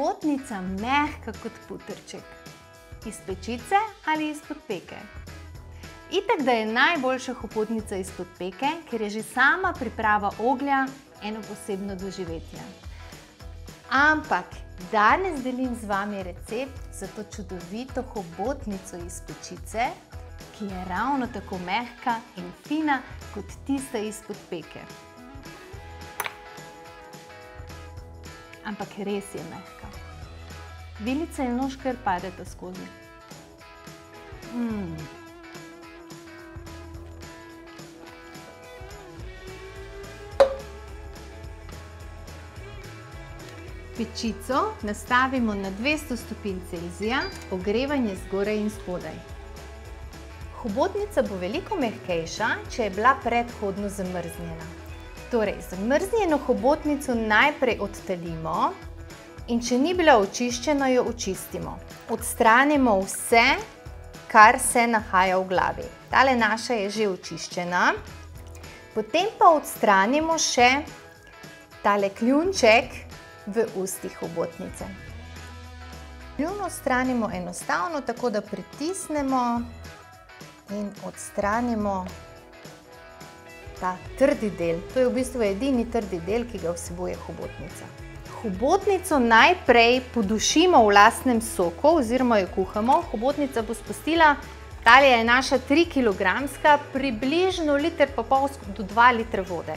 hobotnica mehka kot putrček? Iz pečice ali izpod peke? Itak, da je najboljša hobotnica izpod peke, ker je že sama priprava oglja eno posebno doživetje. Ampak danes delim z vami recept za to čudovito hobotnico iz pečice, ki je ravno tako mehka in fina kot tista izpod peke. Ampak res je mehka. Vilica in nož kar padeta skozi. Mm. Pečico nastavimo na 200 stopinj Celzija, ogrevanje zgoraj in spodaj. Hobotnica bo veliko mehkejša, če je bila predhodno zamrznjena. Torej, zamrznjeno hobotnico najprej odtalimo in če ni bila očiščena, jo očistimo. Odstranimo vse, kar se nahaja v glavi. Tale naša je že očiščena. Potem pa odstranimo še tale kljunček, v ustih hobotnice. Kljun odstranimo enostavno, tako da pritisnemo in odstranimo ta trdi del. To je v bistvu edini trdi del, ki ga vsebuje hobotnica. Hobotnico najprej podušimo v lastnem soku oziroma jo kuhamo. Hobotnica bo spustila, talija je naša 3 kg, približno liter pa pol do 2 litre vode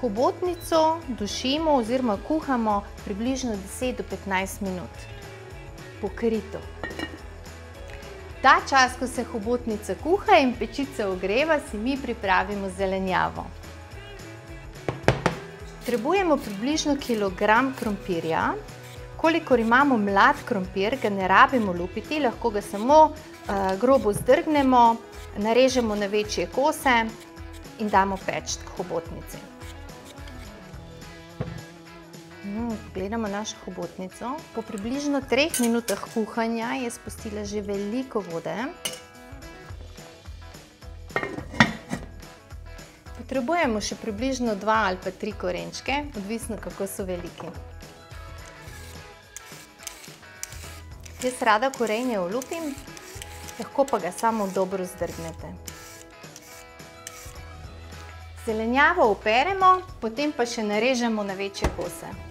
hobotnico dušimo oziroma kuhamo približno 10 do 15 minut. Pokrito. Ta čas, ko se hobotnica kuha in pečica ogreva, si mi pripravimo zelenjavo. Potrebujemo približno kilogram krompirja. Kolikor imamo mlad krompir, ga ne rabimo lupiti, lahko ga samo uh, grobo zdrgnemo, narežemo na večje kose in damo peč k hobotnici. No, gledamo našo hobotnico. Po približno treh minutah kuhanja je spustila že veliko vode. Potrebujemo še približno dva ali pa tri korenčke, odvisno kako so veliki. Jaz rada korenje olupim, lahko pa ga samo dobro zdrgnete. Zelenjavo operemo, potem pa še narežemo na večje kose.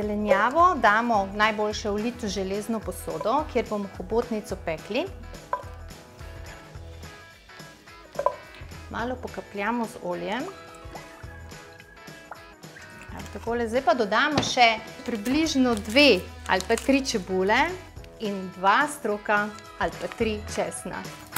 Zelenjavo damo najboljše v litu železno posodo, kjer bomo hobotnico pekli. Malo pokapljamo z oljem. Zdaj pa dodamo še približno dve ali pa tri čebule in dva stroka ali pa tri česna.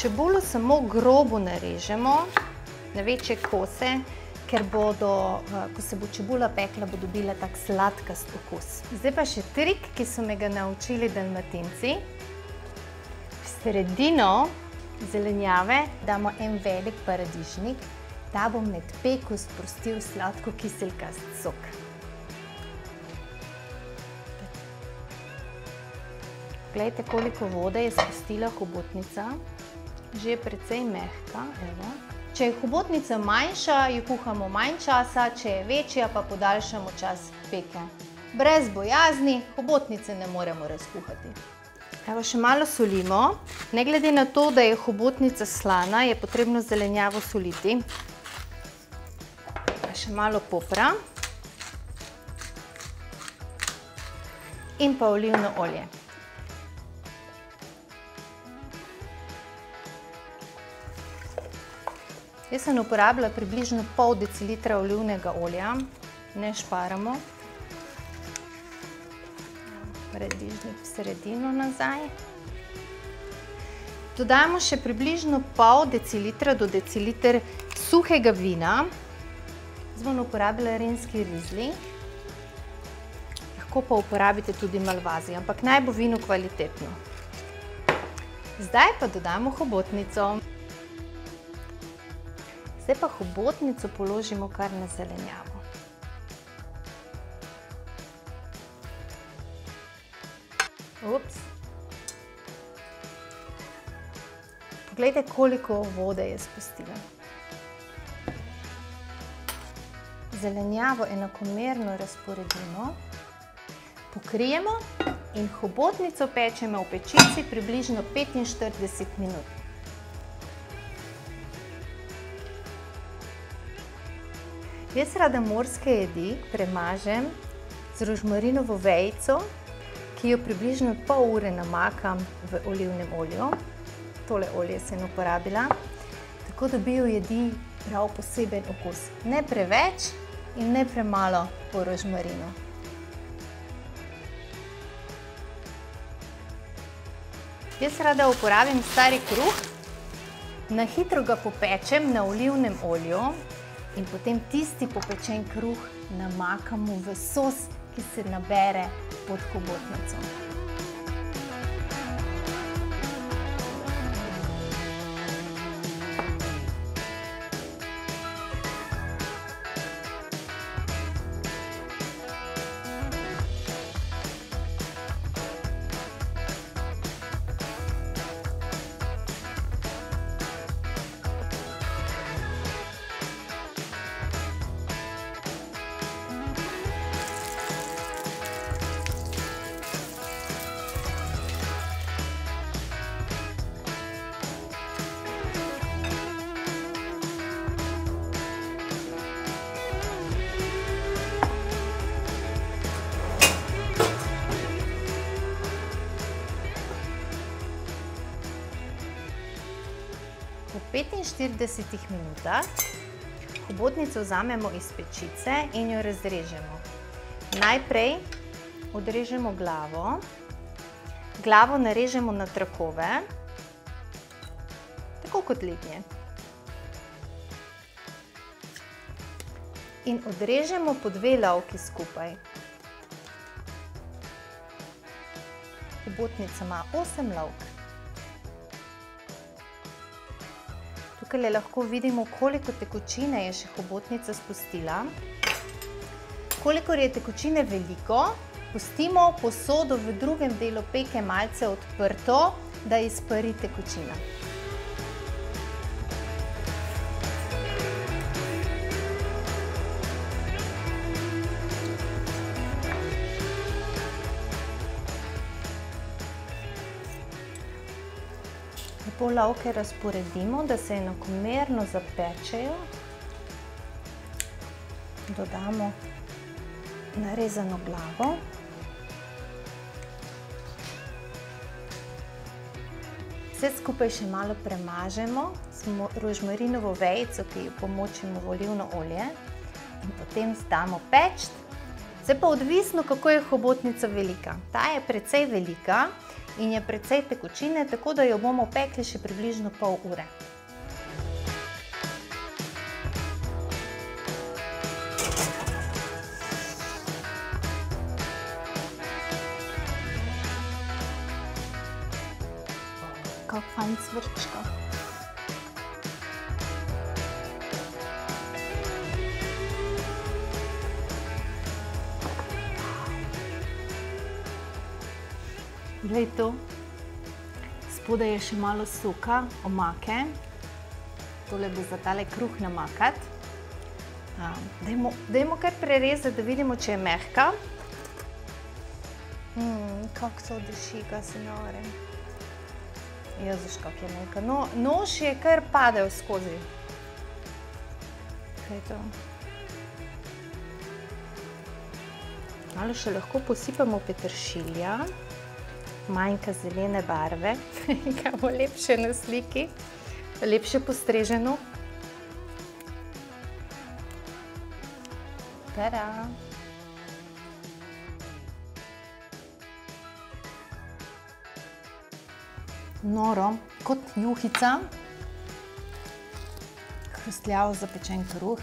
Čebulo samo grobo narežemo na večje kose, ker bodo, ko se bo čebula pekla, bo dobila tak sladkast okus. Zdaj pa še trik, ki so me ga naučili dalmatinci. V sredino zelenjave damo en velik paradižnik, ta bo med peko sprostil sladko-kiselkast sok. Glejte, koliko vode je spustila hobotnica že precej mehka. Evo. Če je hobotnica manjša, jo kuhamo manj časa, če je večja, pa podaljšamo čas peke. Brez bojazni, hobotnice ne moremo razkuhati. Evo, še malo solimo. Ne glede na to, da je hobotnica slana, je potrebno zelenjavo soliti. Še malo popra. In pa olivno olje. Jaz sem uporabila približno pol decilitra olivnega olja, ne šparamo. Paradižnik v sredino nazaj. Dodajamo še približno pol decilitra do deciliter suhega vina. Zdaj bom uporabila renski rizling. Lahko pa uporabite tudi malvazi, ampak naj bo vino kvalitetno. Zdaj pa dodamo hobotnico. Zdaj pa hobotnico položimo kar na zelenjavo. Ups. Poglejte, koliko vode je spustila. Zelenjavo enakomerno razporedimo, pokrijemo in hobotnico pečemo v pečici približno 45 minut. Jaz rada morske jedi premažem z rožmarinovo vejico, ki jo približno pol ure namakam v olivnem olju. Tole olje sem uporabila, tako dobijo jedi prav poseben okus. Ne preveč in ne premalo po rožmarinu. Jaz rada uporabim stari kruh, na hitro ga popečem na olivnem olju in potem tisti popečen kruh namakamo v sos, ki se nabere pod hobotnico. 45 minutah hobotnico vzamemo iz pečice in jo razrežemo. Najprej odrežemo glavo, glavo narežemo na trakove, tako kot lignje. In odrežemo po dve lovki skupaj. Hobotnica ima 8 lovk. Tukaj lahko vidimo, koliko tekočine je še hobotnica spustila. Kolikor je tekočine veliko, pustimo posodo v drugem delu peke malce odprto, da izpari tekočina. Lepo lovke razporedimo, da se enakomerno zapečejo. Dodamo narezano glavo. Vse skupaj še malo premažemo z rožmarinovo vejico, ki jo pomočimo v olivno olje in potem damo peč. Zdaj pa odvisno, kako je hobotnica velika. Ta je precej velika in je precej tekočine, tako da jo bomo pekli še približno pol ure. Kako fajn cvrčka. Glej to, spodaj je še malo soka, omake. Tole bo za tale kruh namakati. Dajmo kar prerezati, da vidimo, če je mehka. Kako to diši, kaj se nore. Jezuš, kako je mehka. Nož je kar padel skozi. Kaj je to? Malo še lahko posipamo peteršilja manjka zelene barve, ga bo lepše na sliki, lepše postreženo. Tada! noro, kot juhica, hrustljavo zapečen kruh.